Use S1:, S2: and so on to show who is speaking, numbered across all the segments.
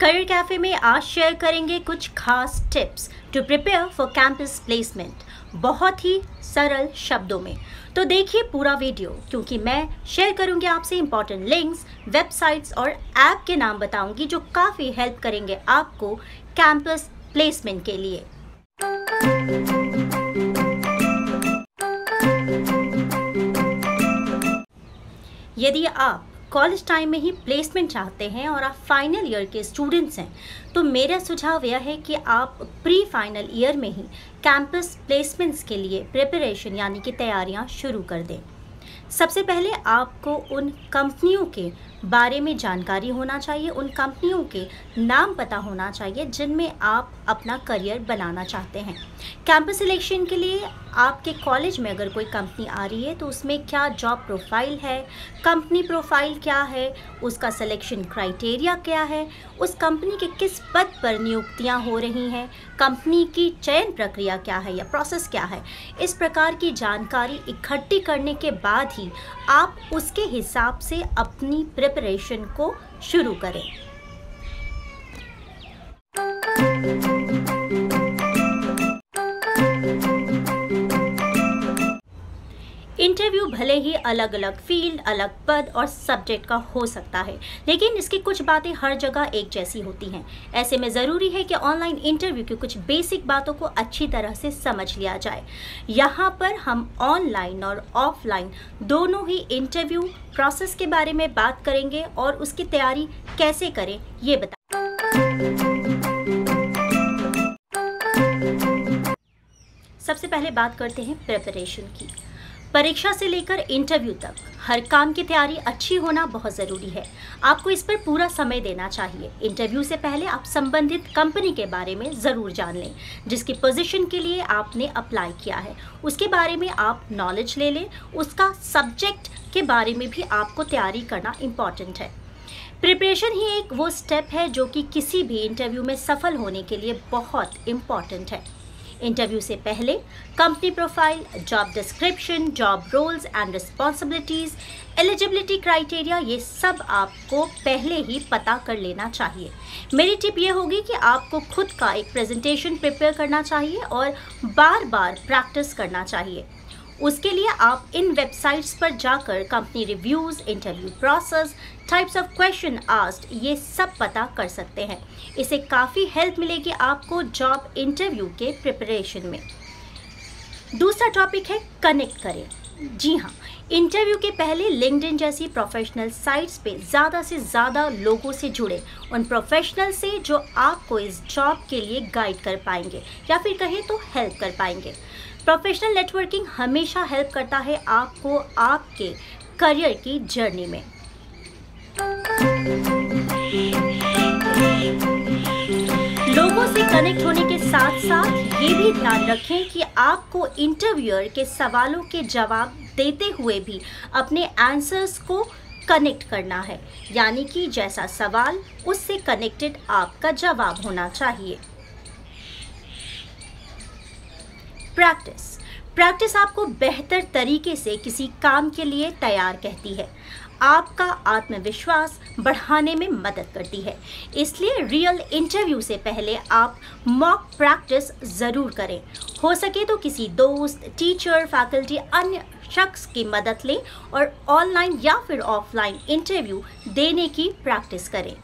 S1: Career cafe में आज share करेंगे कुछ खास tips to prepare for campus placement बहुत ही सरल शब्दों में। तो देखिए पूरा वीडियो क्योंकि मैं शेयर करूँगी आपसे इंपॉर्टेंट लिंक्स वेबसाइट्स और ऐप के नाम बताऊँगी जो काफ़ी हेल्प करेंगे आपको कैंपस प्लेसमेंट के लिए। यदि आप कॉलेज टाइम में ही प्लेसमेंट चाहते हैं और आप फाइनल ईयर के स्टूडेंट्स हैं तो मेरा सुझाव यह है कि आप प्री फाइनल ईयर में ही कैंपस प्लेसमेंट्स के लिए प्रिपरेशन यानी कि तैयारियाँ शुरू कर दें। सबसे पहले आपको उन कंपनियों के बारे में जानकारी होना चाहिए, उन कंपनियों के नाम पता होना चाहिए जिनमें आप अपना करियर बनाना चाहते हैं। कैंपस सिलेक्शन के लिए आपके कॉलेज में अगर कोई कंपनी आ रही है तो उसमें क्या जॉब प्रोफ़ाइल है, कंपनी प्रोफ़ाइल क्या है, उसका सिलेक्शन क्राइटेरिया क्या है, उस कंपनी के किस पद पर नियुक्तियाँ हो रही हैं कंपनी की चयन प्रक्रिया क्या है या प्रोसेस क्या है, इस प्रकार की जानकारी इकट्ठी करने के बाद ही आप उसके हिसाब से अपनी प्रिपरेशन को शुरू करें। इंटरव्यू भले ही अलग अलग फ़ील्ड अलग पद और सब्जेक्ट का हो सकता है, लेकिन इसकी कुछ बातें हर जगह एक जैसी होती हैं। ऐसे में ज़रूरी है कि ऑनलाइन इंटरव्यू की कुछ बेसिक बातों को अच्छी तरह से समझ लिया जाए। यहाँ पर हम ऑनलाइन और ऑफलाइन दोनों ही इंटरव्यू प्रोसेस के बारे में बात करेंगे और उसकी तैयारी कैसे करें, ये बता सबसे पहले बात करते हैं प्रिपरेशन की। परीक्षा से लेकर इंटरव्यू तक। हर काम की तैयारी अच्छी होना बहुत ज़रूरी है। आपको इस पर पूरा समय देना चाहिए। इंटरव्यू से पहले आप संबंधित कंपनी के बारे में ज़रूर जान लें, जिसकी पोजीशन के लिए आपने अप्लाई किया है। उसके बारे में आप नॉलेज ले लें। उसका सब्जेक्ट के बारे में भी आपको तैयारी करना इंपॉर्टेंट है। प्रिपरेशन ही एक वो स्टेप है जो कि किसी भी इंटरव्यू में सफल होने के लिए बहुत इंपॉर्टेंट है। इंटरव्यू से पहले company profile job description job roles and responsibilities eligibility criteria ये सब आपको पहले ही पता कर लेना चाहिए। मेरी टिप ये होगी कि आपको खुद का एक प्रेजेंटेशन प्रिपेयर करना चाहिए और बार बार प्रैक्टिस करना चाहिए। उसके लिए आप इन वेबसाइट्स पर जाकर company reviews interview process types of question asked ये सब पता कर सकते हैं। इसे काफ़ी हेल्प मिलेगी आपको जॉब इंटरव्यू के प्रिपरेशन में। दूसरा टॉपिक है कनेक्ट करें। जी हाँ इंटरव्यू के पहले लिंकड जैसी प्रोफेशनल साइट्स पे ज़्यादा से ज़्यादा लोगों से जुड़े। उन प्रोफेशनल से जो आपको इस जॉब के लिए गाइड कर पाएँगे या फिर कहें तो हेल्प कर पाएँगे। प्रोफेशनल नेटवर्किंग हमेशा हेल्प करता है आपको आपके करियर की जर्नी में। लोगों से कनेक्ट होने के साथ साथ ये भी ध्यान रखें कि आपको इंटरव्यूअर के सवालों के जवाब देते हुए भी अपने आंसर्स को कनेक्ट करना है। यानी कि जैसा सवाल, उससे कनेक्टेड आपका जवाब होना चाहिए। प्रैक्टिस प्रैक्टिस आपको बेहतर तरीके से किसी काम के लिए तैयार कहती है। आपका आत्मविश्वास बढ़ाने में मदद करती है। इसलिए रियल इंटरव्यू से पहले आप मॉक प्रैक्टिस ज़रूर करें। हो सके तो किसी दोस्त टीचर फैकल्टी अन्य शख्स की मदद लें और ऑनलाइन या फिर ऑफलाइन इंटरव्यू देने की प्रैक्टिस करें।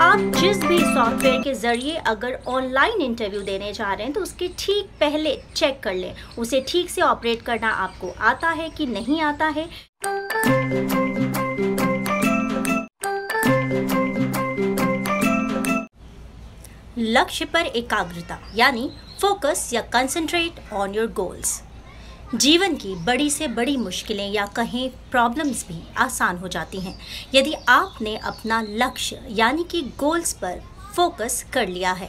S1: आप जिस भी सॉफ्टवेयर के ज़रिए अगर ऑनलाइन इंटरव्यू देने जा रहे हैं तो उसके ठीक पहले चेक कर लें। उसे ठीक से ऑपरेट करना आपको आता है कि नहीं आता है? लक्ष्य पर एकाग्रता, यानी फोकस या कंसंट्रेट ऑन योर गोल्स जीवन की बड़ी से बड़ी मुश्किलें या कहें प्रॉब्लम्स भी आसान हो जाती हैं। यदि आपने अपना लक्ष्य, यानी कि गोल्स पर फोकस कर लिया है,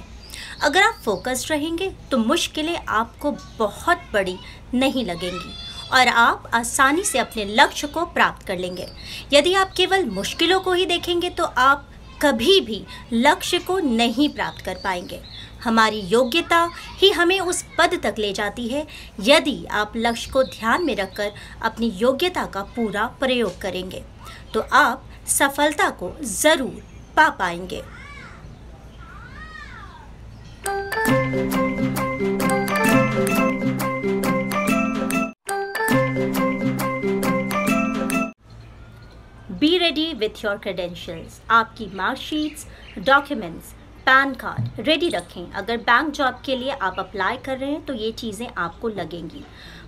S1: अगर आप फोकस्ड रहेंगे तो मुश्किलें आपको बहुत बड़ी नहीं लगेंगी और आप आसानी से अपने लक्ष्य को प्राप्त कर लेंगे। यदि आप केवल मुश्किलों को ही देखेंगे तो आप कभी भी लक्ष्य को नहीं प्राप्त कर पाएँगे। हमारी योग्यता ही हमें उस पद तक ले जाती है, यदि आप लक्ष्य को ध्यान में रखकर अपनी योग्यता का पूरा प्रयोग करेंगे तो आप सफलता को ज़रूर पा पाएँगे। विथ योर क्रेडेंशियल्स आपकी marksheets documents PAN card ready रखें। अगर बैंक जॉब के लिए आप अप्लाई कर रहे हैं तो ये चीज़ें आपको लगेंगी।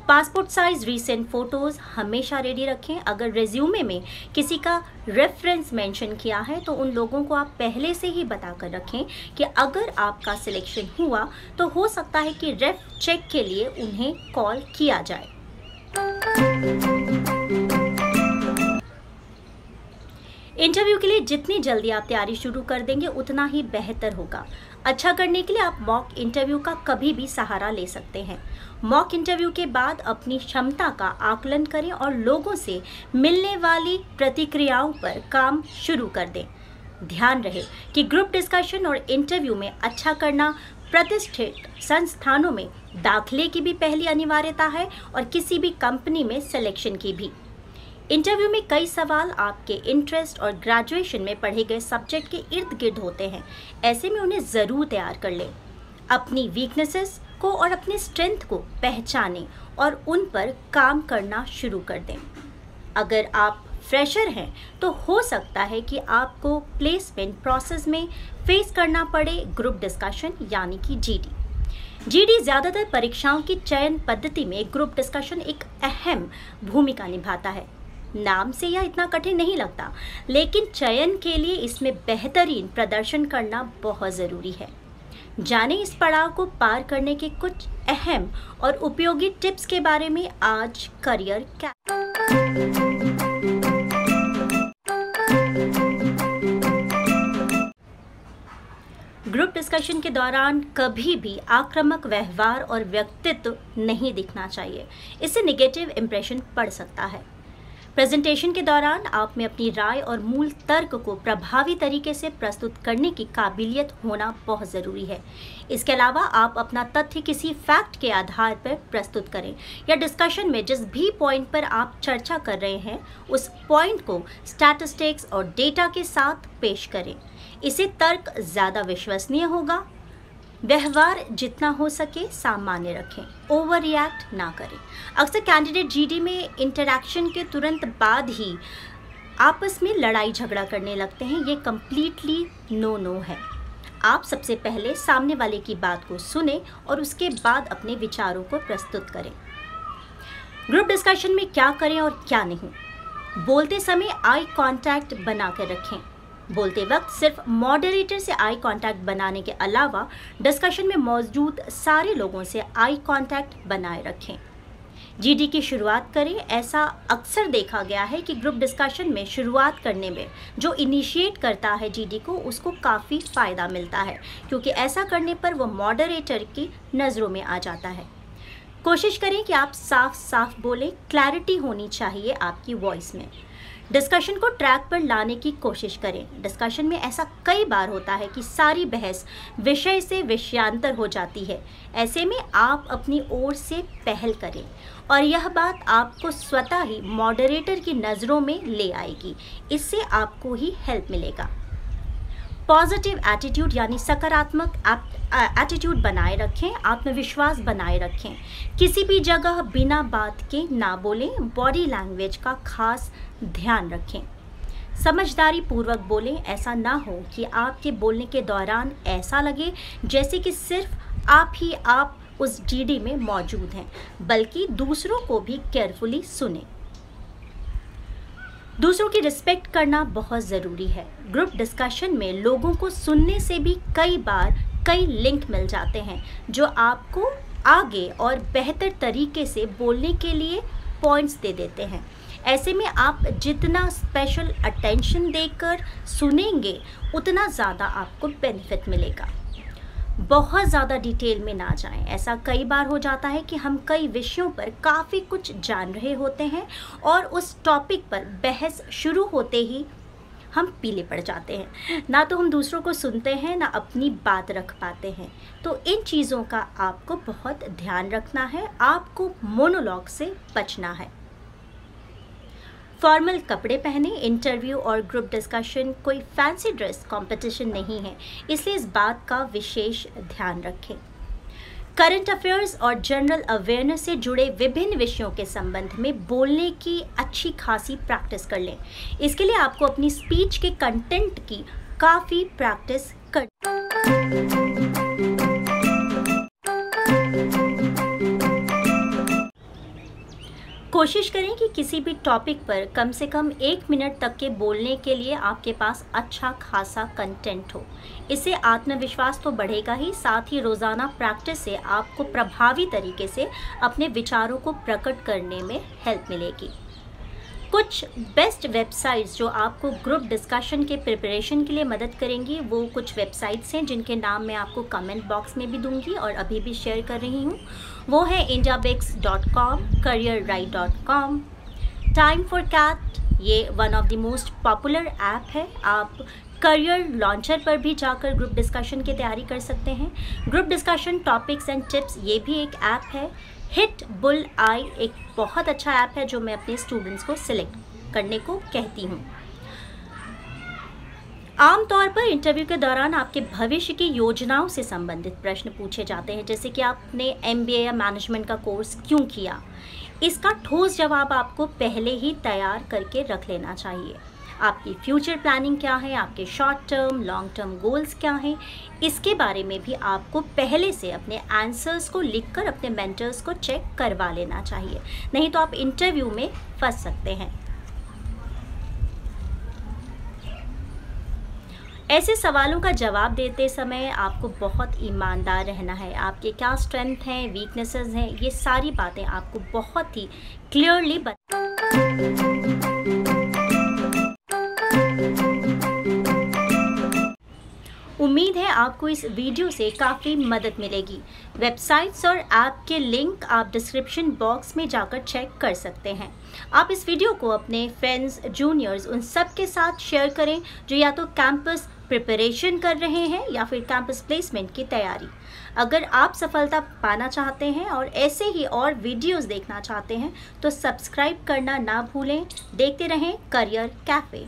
S1: पासपोर्ट साइज़ रीसेंट फ़ोटोज़ हमेशा रेडी रखें। अगर रेज्यूमे में किसी का रेफरेंस मेंशन किया है तो उन लोगों को आप पहले से ही बता कर रखें कि अगर आपका सिलेक्शन हुआ तो हो सकता है कि रेफ चेक के लिए उन्हें कॉल किया जाए। इंटरव्यू के लिए जितनी जल्दी आप तैयारी शुरू कर देंगे, उतना ही बेहतर होगा। अच्छा करने के लिए आप मॉक इंटरव्यू का कभी भी सहारा ले सकते हैं। मॉक इंटरव्यू के बाद अपनी क्षमता का आकलन करें और लोगों से मिलने वाली प्रतिक्रियाओं पर काम शुरू कर दें। ध्यान रहे कि ग्रुप डिस्कशन और इंटरव्यू में अच्छा करना प्रतिष्ठित संस्थानों में दाखिले की भी पहली अनिवार्यता है और किसी भी कंपनी में सिलेक्शन की भी। इंटरव्यू में कई सवाल आपके इंटरेस्ट और ग्रेजुएशन में पढ़े गए सब्जेक्ट के इर्द गिर्द होते हैं। ऐसे में उन्हें ज़रूर तैयार कर लें। अपनी वीकनेसेस को और अपनी स्ट्रेंथ को पहचानें और उन पर काम करना शुरू कर दें। अगर आप फ्रेशर हैं तो हो सकता है कि आपको प्लेसमेंट प्रोसेस में फेस करना पड़े ग्रुप डिस्कशन यानी कि जीडी जीडी ज़्यादातर परीक्षाओं की चयन पद्धति में ग्रुप डिस्कशन एक अहम भूमिका निभाता है। नाम से यह इतना कठिन नहीं लगता, लेकिन चयन के लिए इसमें बेहतरीन प्रदर्शन करना बहुत ज़रूरी है। जाने इस पड़ाव को पार करने के कुछ अहम और उपयोगी टिप्स के बारे में आज करियर क्या ग्रुप डिस्कशन के दौरान कभी भी आक्रामक व्यवहार और व्यक्तित्व नहीं दिखना चाहिए। इससे निगेटिव इंप्रेशन पड़ सकता है। प्रेजेंटेशन के दौरान आप में अपनी राय और मूल तर्क को प्रभावी तरीके से प्रस्तुत करने की काबिलियत होना बहुत ज़रूरी है। इसके अलावा आप अपना तथ्य किसी फैक्ट के आधार पर प्रस्तुत करें या डिस्कशन में जिस भी पॉइंट पर आप चर्चा कर रहे हैं, उस पॉइंट को स्टैटिस्टिक्स और डेटा के साथ पेश करें। इसे तर्क ज़्यादा विश्वसनीय होगा व्यवहार जितना हो सके सामान्य रखें ओवर रिएक्ट ना करें। अक्सर कैंडिडेट जीडी में इंटरैक्शन के तुरंत बाद ही आपस में लड़ाई झगड़ा करने लगते हैं, ये कम्प्लीटली नो नो है। आप सबसे पहले सामने वाले की बात को सुने और उसके बाद अपने विचारों को प्रस्तुत करें। ग्रुप डिस्कशन में क्या करें और क्या नहीं? बोलते समय आई कांटेक्ट बनाकर रखें। बोलते वक्त सिर्फ़ मॉडरेटर से आई कांटेक्ट बनाने के अलावा डिस्कशन में मौजूद सारे लोगों से आई कांटेक्ट बनाए रखें। जीडी की शुरुआत करें, ऐसा अक्सर देखा गया है कि ग्रुप डिस्कशन में शुरुआत करने में जो इनिशिएट करता है जीडी को, उसको काफ़ी फ़ायदा मिलता है, क्योंकि ऐसा करने पर वो मॉडरेटर की नज़रों में आ जाता है। कोशिश करें कि आप साफ़ साफ़ बोलें क्लैरिटी होनी चाहिए आपकी वॉइस में। डिस्कशन को ट्रैक पर लाने की कोशिश करें। डिस्कशन में ऐसा कई बार होता है कि सारी बहस विषय से विषयांतर हो जाती है। ऐसे में आप अपनी ओर से पहल करें और यह बात आपको स्वतः ही मॉडरेटर की नज़रों में ले आएगी। इससे आपको ही हेल्प मिलेगा। पॉजिटिव एटीट्यूड यानी सकारात्मक एटीट्यूड बनाए रखें, आत्मविश्वास बनाए रखें। किसी भी जगह बिना बात के ना बोलें बॉडी लैंग्वेज का खास ध्यान रखें। समझदारी पूर्वक बोलें, ऐसा ना हो कि आपके बोलने के दौरान ऐसा लगे जैसे कि सिर्फ़ आप ही, आप उस जीडी में मौजूद हैं, बल्कि दूसरों को भी केयरफुली सुने। दूसरों की रिस्पेक्ट करना बहुत ज़रूरी है। ग्रुप डिस्कशन में लोगों को सुनने से भी कई बार कई लिंक मिल जाते हैं, जो आपको आगे और बेहतर तरीके से बोलने के लिए पॉइंट्स दे देते हैं। ऐसे में आप जितना स्पेशल अटेंशन देकर सुनेंगे, उतना ज़्यादा आपको बेनिफिट मिलेगा। बहुत ज़्यादा डिटेल में ना जाएँ। ऐसा कई बार हो जाता है कि हम कई विषयों पर काफ़ी कुछ जान रहे होते हैं और उस टॉपिक पर बहस शुरू होते ही हम पीले पड़ जाते हैं। ना तो हम दूसरों को सुनते हैं, ना अपनी बात रख पाते हैं। तो इन चीज़ों का आपको बहुत ध्यान रखना है, आपको मोनोलॉग से बचना है। फॉर्मल कपड़े पहने इंटरव्यू और ग्रुप डिस्कशन कोई फैंसी ड्रेस कंपटीशन नहीं है। इसलिए इस बात का विशेष ध्यान रखें। करंट अफेयर्स और जनरल अवेयरनेस से जुड़े विभिन्न विषयों के संबंध में बोलने की अच्छी खासी प्रैक्टिस कर लें। इसके लिए आपको अपनी स्पीच के कंटेंट की काफ़ी प्रैक्टिस कर कोशिश करें कि किसी भी टॉपिक पर कम से कम एक मिनट तक के बोलने के लिए आपके पास अच्छा खासा कंटेंट हो। इससे आत्मविश्वास तो बढ़ेगा ही, साथ ही रोज़ाना प्रैक्टिस से आपको प्रभावी तरीके से अपने विचारों को प्रकट करने में हेल्प मिलेगी। कुछ बेस्ट वेबसाइट्स जो आपको ग्रुप डिस्कशन के प्रिपरेशन के लिए मदद करेंगी, वो कुछ वेबसाइट्स हैं जिनके नाम मैं आपको कमेंट बॉक्स में भी दूँगी और अभी भी शेयर कर रही हूँ। वो है India bix dot com career right dot com time for CAT ये one of the most popular app है। आप करियर लॉन्चर पर भी जाकर ग्रुप डिस्कशन की तैयारी कर सकते हैं। Group discussion topics and tips ये भी एक ऐप है। हिट बुल आई एक बहुत अच्छा ऐप है जो मैं अपने स्टूडेंट्स को सिलेक्ट करने को कहती हूँ। आमतौर पर इंटरव्यू के दौरान आपके भविष्य की योजनाओं से संबंधित प्रश्न पूछे जाते हैं, जैसे कि आपने एमबीए या मैनेजमेंट का कोर्स क्यों किया? इसका ठोस जवाब आपको पहले ही तैयार करके रख लेना चाहिए। आपकी फ्यूचर प्लानिंग क्या है, आपके short term long term goals क्या हैं? इसके बारे में भी आपको पहले से अपने आंसर्स को लिखकर, अपने मेंटर्स को चेक करवा लेना चाहिए। नहीं तो आप इंटरव्यू में फंस सकते हैं। ऐसे सवालों का जवाब देते समय आपको बहुत ईमानदार रहना है। आपके क्या स्ट्रेंथ हैं वीकनेसेस हैं, ये सारी बातें आपको बहुत ही क्लियरली बता उम्मीद है आपको इस वीडियो से काफ़ी मदद मिलेगी। वेबसाइट्स और ऐप के लिंक आप डिस्क्रिप्शन बॉक्स में जाकर चेक कर सकते हैं। आप इस वीडियो को अपने फ्रेंड्स जूनियर्स उन सब के साथ शेयर करें जो या तो कैंपस प्रिपरेशन कर रहे हैं या फिर कैंपस प्लेसमेंट की तैयारी। अगर आप सफलता पाना चाहते हैं और ऐसे ही और वीडियोस देखना चाहते हैं तो सब्सक्राइब करना ना भूलें। देखते रहें करियर कैफ़े